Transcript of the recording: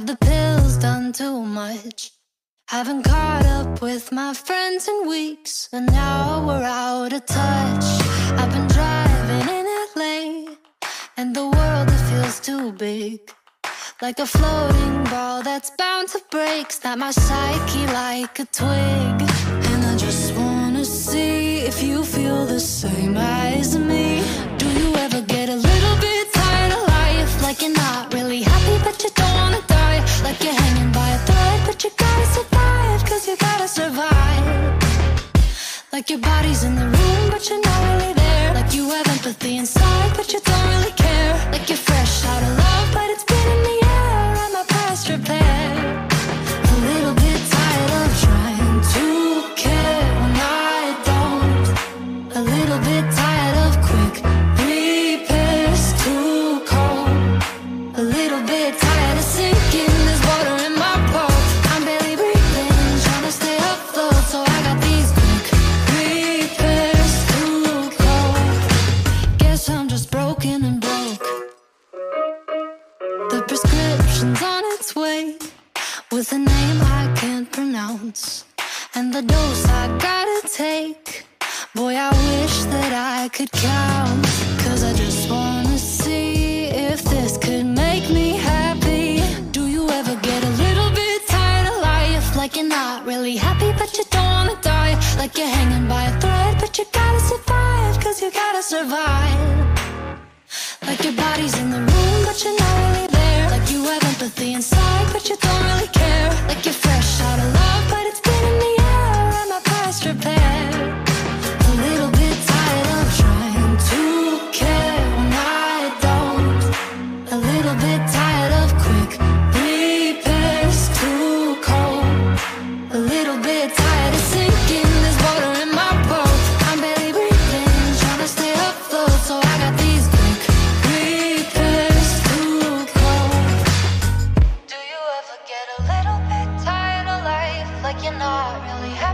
done too much. Haven't caught up with my friends in weeks, and now we're out of touch. I've been driving in LA, and the world it feels too big. Like a floating ball that's bound to break. Snap my psyche like a twig. Like your body's in the room, but you're not really there. Like you have empathy inside, prescription's on its way with a name I can't pronounce. And the dose I gotta take. Boy, I wish that I could count. Cause I just wanna see if this could make me happy. Do you ever get a little bit tired of life? Like you're not really happy, but you don't wanna die. Like you're hanging by a thread, but you gotta survive. Cause you gotta survive. Like your body's in the room, but you're not you're not really happy.